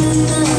remember